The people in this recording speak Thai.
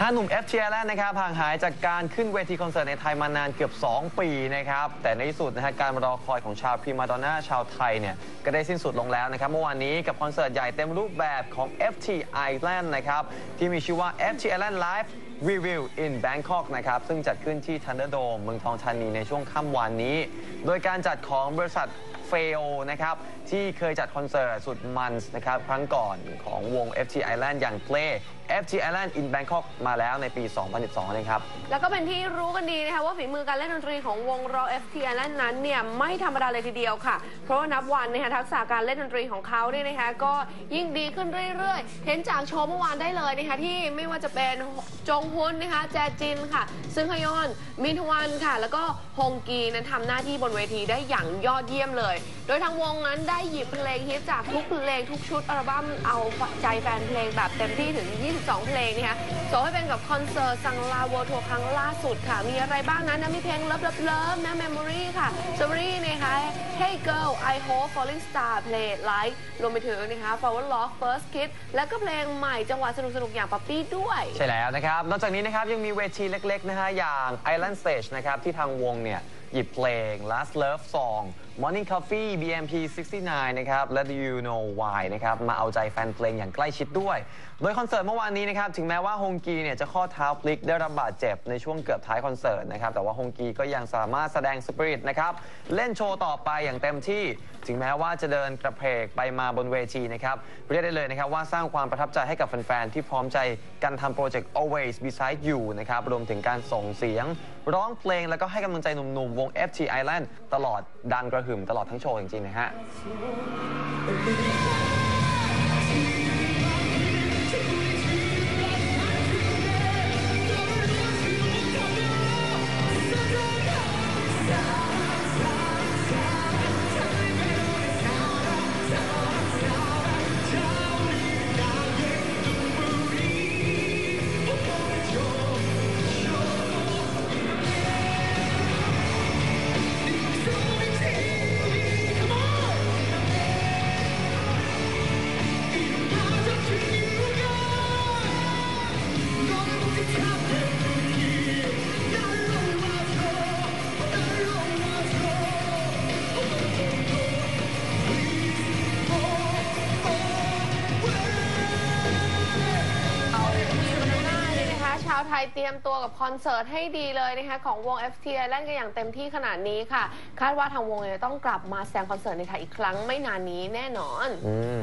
ห้าหนุ่ม FT Island นะครับห่างหายจากการขึ้นเวทีคอนเสิร์ตในไทยมานานเกือบ 2 ปีนะครับ แต่ในที่สุดนะฮะการรอคอยของชาวพรีมาดอนน่าชาวไทยเนี่ยก็ได้สิ้นสุดลงแล้วนะครับ เมื่อวานนี้กับคอนเสิร์ตใหญ่เต็มรูปแบบของ FT Island นะครับ ที่มีชื่อว่า FT Island Live Review in Bangkok นะครับ ซึ่งจัดขึ้นที่ Thunderdome เมืองทองธานีในช่วงค่ำวานนี้ โดยการจัดของบริษัทเฟโอนะครับ ที่เคยจัดคอนเสิร์ตสุดมันส์นะครับ ครั้งก่อนของวง FT Island อย่าง Play FT Island in Bangkok มาแล้วในปี 2012นะครับ แล้วก็เป็นที่รู้กันดีนะคะว่าฝีมือการเล่นดนตรีของวง Raw FT Island นั้นเนี่ยไม่ธรรมดาเลยทีเดียวค่ะ เพราะว่านับวันนะคะทักษะการเล่นดนตรีของเขาเนี่ยนะคะก็ยิ่งดีขึ้นเรื่อยๆ เห็นจากโชว์เมื่อวานได้เลยนะคะที่ไม่ว่าจะเป็นจงฮุนนะคะแจจินค่ะ ซึ่งฮยอน มินทวันค่ะ แล้วก็ฮงกีนั้นทำหน้าที่บนเวทีได้อย่างยอดเยี่ยมเลย โดยทางวงนั้นได้หยิบเพลงฮิตจากทุกเพลงทุกชุดอัลบั้มเอาใจแฟนเพลงแบบเต็มที่ถึง22 เพลงนะคะส่งให้เป็นกับคอนเสิร์ตซังลาเวอร์ทัวร์ครั้งล่าสุดค่ะ มีอะไรบ้างนั้นนะมีเพลง Love Love Love นะ Memory ค่ะ Story นะคะ Hey Girl I Hope Falling Star Play Like รวมไปถึงนะคะ Flower Rock First Kiss แล้วก็เพลงใหม่จังหวะสนุกๆอย่าง Puppy ด้วย ใช่แล้วนะครับ นอกจากนี้นะครับยังมีเวทีเล็กๆนะฮะอย่าง Island Stage นะครับที่ทางวงเนี่ยหยิบเพลง Last Love Song Morning Coffee BMP 69 นะครับและ You Know Why นะครับ มาเอาใจแฟนเพลงอย่างใกล้ชิดด้วย โดยคอนเสิร์ตเมื่อวานนี้นะครับ ถึงแม้ว่าฮงกีเนี่ยจะข้อเท้าพลิกได้รับบาดเจ็บในช่วงเกือบท้ายคอนเสิร์ตนะครับ แต่ว่าฮงกีก็ยังสามารถแสดงสปิริตนะครับ เล่นโชว์ต่อไปอย่างเต็มที่ ถึงแม้ว่าจะเดินกระเพกไปมาบนเวทีนะครับเรียกได้เลยนะครับว่าสร้างความประทับใจให้กับแฟนๆที่พร้อมใจกันทำโปรเจกต์ Always Beside You นะครับรวมถึงการส่งเสียง ร้องเพลงแล้วก็ให้กำลังใจหนุ่มๆวง FT Island ตลอดดังกระหึ่มตลอดทั้งโชว์จริงๆนะฮะาวไทยเตรียมตัวกับคอนเสิร์ตให้ดีเลยนะคะของวง FT Island กันอย่างเต็มที่ขนาดนี้ค่ะ คาดว่าทางวงเนี่ยต้องกลับมาแสดงคอนเสิร์ตในไทยอีกครั้งไม่นานนี้แน่นอน อืม